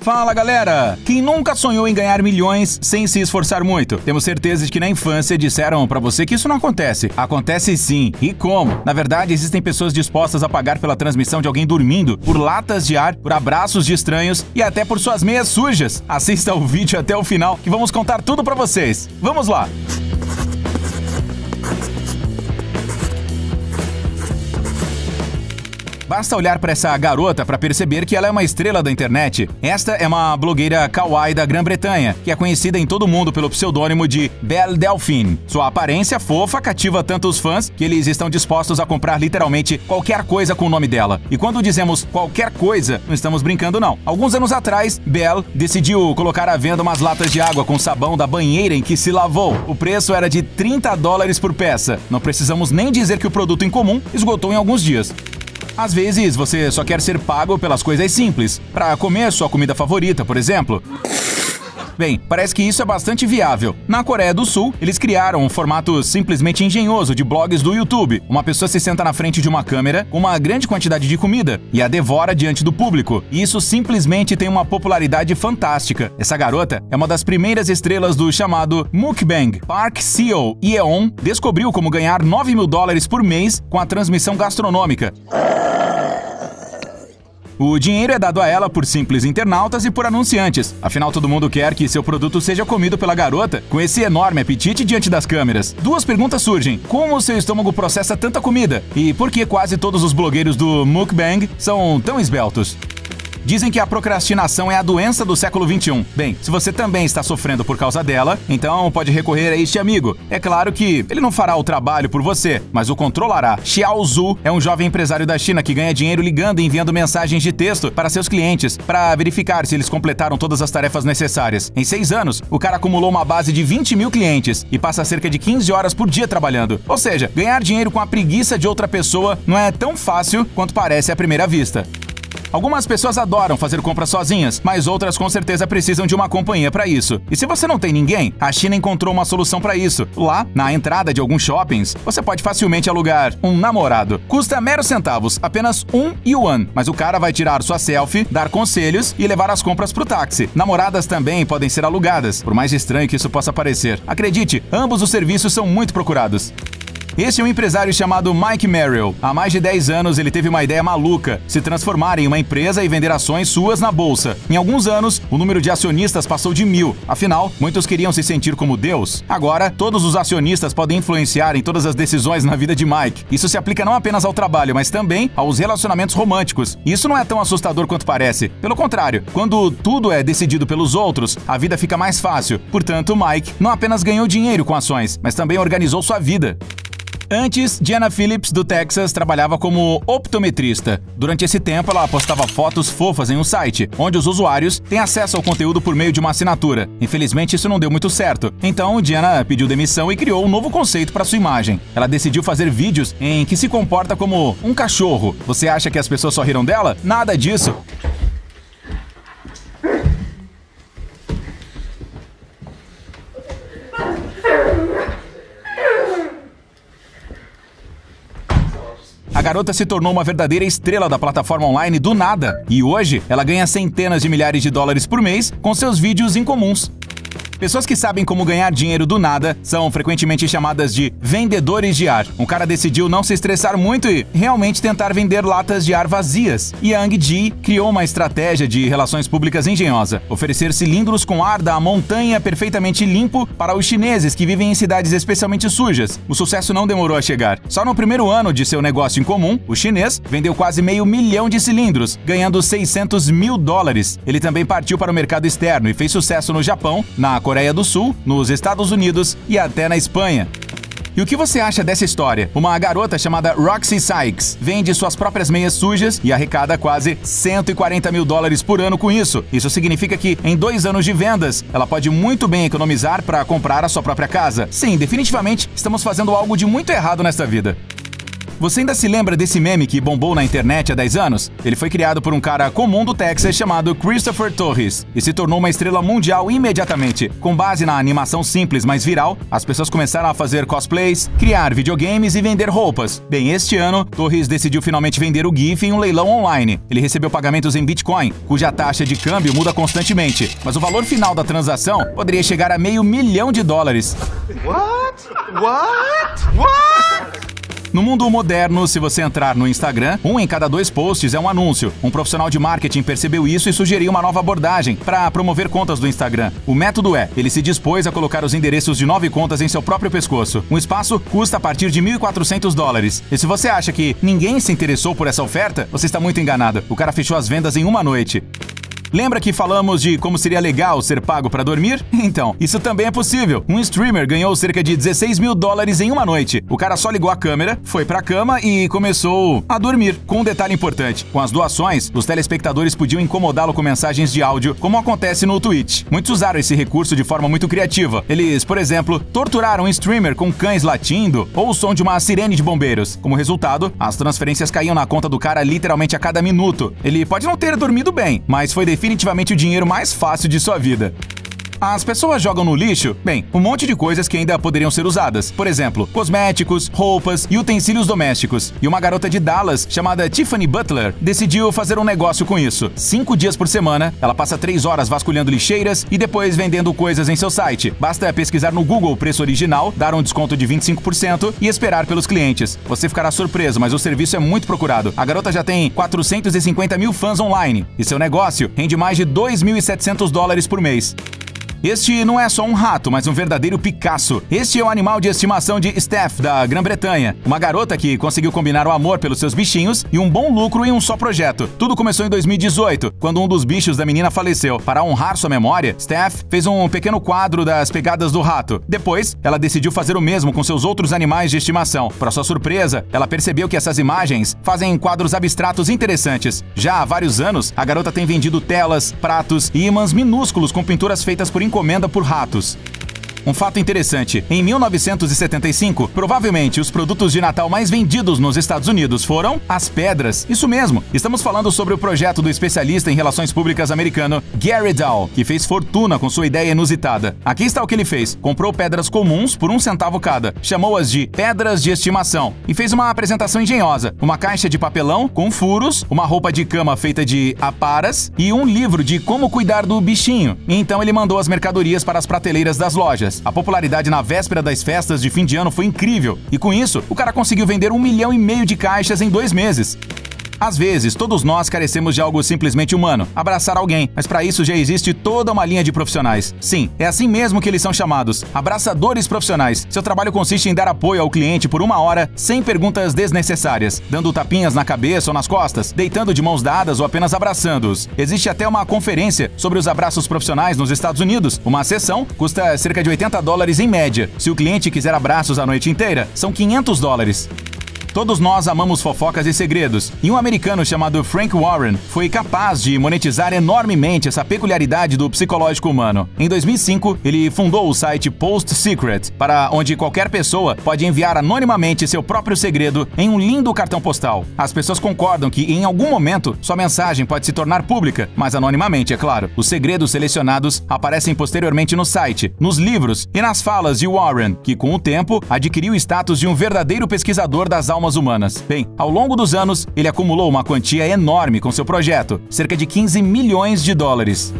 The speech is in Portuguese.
Fala galera! Quem nunca sonhou em ganhar milhões sem se esforçar muito? Temos certeza de que na infância disseram para você que isso não acontece. Acontece sim. E como? Na verdade, existem pessoas dispostas a pagar pela transmissão de alguém dormindo, por latas de ar, por abraços de estranhos e até por suas meias sujas. Assista o vídeo até o final que vamos contar tudo para vocês. Vamos lá! Basta olhar para essa garota para perceber que ela é uma estrela da internet. Esta é uma blogueira kawaii da Grã-Bretanha, que é conhecida em todo mundo pelo pseudônimo de Belle Delphine. Sua aparência fofa cativa tanto os fãs que eles estão dispostos a comprar literalmente qualquer coisa com o nome dela. E quando dizemos qualquer coisa, não estamos brincando não. Alguns anos atrás, Belle decidiu colocar à venda umas latas de água com sabão da banheira em que se lavou. O preço era de 30 dólares por peça. Não precisamos nem dizer que o produto em comum esgotou em alguns dias. Às vezes, você só quer ser pago pelas coisas simples, para comer sua comida favorita, por exemplo. Bem, parece que isso é bastante viável. Na Coreia do Sul, eles criaram um formato simplesmente engenhoso de blogs do YouTube. Uma pessoa se senta na frente de uma câmera com uma grande quantidade de comida e a devora diante do público. E isso simplesmente tem uma popularidade fantástica. Essa garota é uma das primeiras estrelas do chamado Mukbang. Park Seo Yeon descobriu como ganhar 9 mil dólares por mês com a transmissão gastronômica. O dinheiro é dado a ela por simples internautas e por anunciantes. Afinal, todo mundo quer que seu produto seja comido pela garota com esse enorme apetite diante das câmeras. Duas perguntas surgem: como o seu estômago processa tanta comida? E por que quase todos os blogueiros do mukbang são tão esbeltos? Dizem que a procrastinação é a doença do século 21. Bem, se você também está sofrendo por causa dela, então pode recorrer a este amigo. É claro que ele não fará o trabalho por você, mas o controlará. Xiao Zhu é um jovem empresário da China que ganha dinheiro ligando e enviando mensagens de texto para seus clientes para verificar se eles completaram todas as tarefas necessárias. Em seis anos, o cara acumulou uma base de 20 mil clientes e passa cerca de 15 horas por dia trabalhando. Ou seja, ganhar dinheiro com a preguiça de outra pessoa não é tão fácil quanto parece à primeira vista. Algumas pessoas adoram fazer compras sozinhas, mas outras com certeza precisam de uma companhia para isso. E se você não tem ninguém, a China encontrou uma solução para isso. Lá, na entrada de alguns shoppings, você pode facilmente alugar um namorado. Custa meros centavos, apenas um yuan, mas o cara vai tirar sua selfie, dar conselhos e levar as compras pro táxi. Namoradas também podem ser alugadas, por mais estranho que isso possa parecer. Acredite, ambos os serviços são muito procurados. Esse é um empresário chamado Mike Merrill. Há mais de 10 anos ele teve uma ideia maluca: se transformar em uma empresa e vender ações suas na bolsa. Em alguns anos, o número de acionistas passou de mil. Afinal, muitos queriam se sentir como Deus. Agora, todos os acionistas podem influenciar em todas as decisões na vida de Mike. Isso se aplica não apenas ao trabalho, mas também aos relacionamentos românticos. Isso não é tão assustador quanto parece. Pelo contrário, quando tudo é decidido pelos outros, a vida fica mais fácil. Portanto, Mike não apenas ganhou dinheiro com ações, mas também organizou sua vida. Antes, Diana Phillips, do Texas, trabalhava como optometrista. Durante esse tempo, ela postava fotos fofas em um site, onde os usuários têm acesso ao conteúdo por meio de uma assinatura. Infelizmente, isso não deu muito certo. Então, Diana pediu demissão e criou um novo conceito para sua imagem. Ela decidiu fazer vídeos em que se comporta como um cachorro. Você acha que as pessoas só riram dela? Nada disso. A garota se tornou uma verdadeira estrela da plataforma online do nada e hoje ela ganha centenas de milhares de dólares por mês com seus vídeos incomuns. Pessoas que sabem como ganhar dinheiro do nada são frequentemente chamadas de vendedores de ar. Um cara decidiu não se estressar muito e realmente tentar vender latas de ar vazias. Yang Ji criou uma estratégia de relações públicas engenhosa: oferecer cilindros com ar da montanha perfeitamente limpo para os chineses que vivem em cidades especialmente sujas. O sucesso não demorou a chegar. Só no primeiro ano de seu negócio em comum, o chinês vendeu quase meio milhão de cilindros, ganhando 600 mil dólares. Ele também partiu para o mercado externo e fez sucesso no Japão, na Coreia do Sul, nos Estados Unidos e até na Espanha. E o que você acha dessa história? Uma garota chamada Roxy Sykes vende suas próprias meias sujas e arrecada quase 140 mil dólares por ano com isso. Isso significa que, em dois anos de vendas, ela pode muito bem economizar para comprar a sua própria casa. Sim, definitivamente estamos fazendo algo de muito errado nesta vida. Você ainda se lembra desse meme que bombou na internet há 10 anos? Ele foi criado por um cara comum do Texas chamado Christopher Torres e se tornou uma estrela mundial imediatamente. Com base na animação simples, mas viral, as pessoas começaram a fazer cosplays, criar videogames e vender roupas. Bem, este ano, Torres decidiu finalmente vender o GIF em um leilão online. Ele recebeu pagamentos em Bitcoin, cuja taxa de câmbio muda constantemente, mas o valor final da transação poderia chegar a meio milhão de dólares. What? What? What? No mundo moderno, se você entrar no Instagram, um em cada dois posts é um anúncio. Um profissional de marketing percebeu isso e sugeriu uma nova abordagem para promover contas do Instagram. O método é: ele se dispôs a colocar os endereços de nove contas em seu próprio pescoço. Um espaço custa a partir de 1.400 dólares. E se você acha que ninguém se interessou por essa oferta, você está muito enganado. O cara fechou as vendas em uma noite. Lembra que falamos de como seria legal ser pago para dormir? Então, isso também é possível. Um streamer ganhou cerca de 16 mil dólares em uma noite. O cara só ligou a câmera, foi pra cama e começou a dormir. Com um detalhe importante: com as doações, os telespectadores podiam incomodá-lo com mensagens de áudio, como acontece no Twitch. Muitos usaram esse recurso de forma muito criativa. Eles, por exemplo, torturaram um streamer com cães latindo ou o som de uma sirene de bombeiros. Como resultado, as transferências caíam na conta do cara literalmente a cada minuto. Ele pode não ter dormido bem, mas foi definitivamente o dinheiro mais fácil de sua vida. As pessoas jogam no lixo, bem, um monte de coisas que ainda poderiam ser usadas. Por exemplo, cosméticos, roupas e utensílios domésticos. E uma garota de Dallas, chamada Tiffany Butler, decidiu fazer um negócio com isso. Cinco dias por semana, ela passa três horas vasculhando lixeiras e depois vendendo coisas em seu site. Basta pesquisar no Google o preço original, dar um desconto de 25% e esperar pelos clientes. Você ficará surpreso, mas o serviço é muito procurado. A garota já tem 450 mil fãs online e seu negócio rende mais de 2.700 dólares por mês. Este não é só um rato, mas um verdadeiro Picasso. Este é o animal de estimação de Steph, da Grã-Bretanha. Uma garota que conseguiu combinar o amor pelos seus bichinhos e um bom lucro em um só projeto. Tudo começou em 2018, quando um dos bichos da menina faleceu. Para honrar sua memória, Steph fez um pequeno quadro das pegadas do rato. Depois, ela decidiu fazer o mesmo com seus outros animais de estimação. Para sua surpresa, ela percebeu que essas imagens fazem quadros abstratos interessantes. Já há vários anos, a garota tem vendido telas, pratos e ímãs minúsculos com pinturas feitas por encomenda por ratos. Um fato interessante: em 1975, provavelmente os produtos de Natal mais vendidos nos Estados Unidos foram as pedras. Isso mesmo, estamos falando sobre o projeto do especialista em relações públicas americano Gary Dow, que fez fortuna com sua ideia inusitada. Aqui está o que ele fez: comprou pedras comuns por um centavo cada, chamou-as de pedras de estimação e fez uma apresentação engenhosa: uma caixa de papelão com furos, uma roupa de cama feita de aparas e um livro de como cuidar do bichinho. Então ele mandou as mercadorias para as prateleiras das lojas. A popularidade na véspera das festas de fim de ano foi incrível, e com isso, o cara conseguiu vender um milhão e meio de caixas em dois meses. Às vezes, todos nós carecemos de algo simplesmente humano, abraçar alguém, mas para isso já existe toda uma linha de profissionais. Sim, é assim mesmo que eles são chamados, abraçadores profissionais. Seu trabalho consiste em dar apoio ao cliente por uma hora, sem perguntas desnecessárias, dando tapinhas na cabeça ou nas costas, deitando de mãos dadas ou apenas abraçando-os. Existe até uma conferência sobre os abraços profissionais nos Estados Unidos. Uma sessão custa cerca de 80 dólares em média. Se o cliente quiser abraços a noite inteira, são 500 dólares. Todos nós amamos fofocas e segredos, e um americano chamado Frank Warren foi capaz de monetizar enormemente essa peculiaridade do psicológico humano. Em 2005, ele fundou o site Post Secret, para onde qualquer pessoa pode enviar anonimamente seu próprio segredo em um lindo cartão postal. As pessoas concordam que em algum momento sua mensagem pode se tornar pública, mas anonimamente, é claro. Os segredos selecionados aparecem posteriormente no site, nos livros e nas falas de Warren, que com o tempo adquiriu o status de um verdadeiro pesquisador das almas almas humanas. Bem, ao longo dos anos, ele acumulou uma quantia enorme com seu projeto, cerca de 15 milhões de dólares.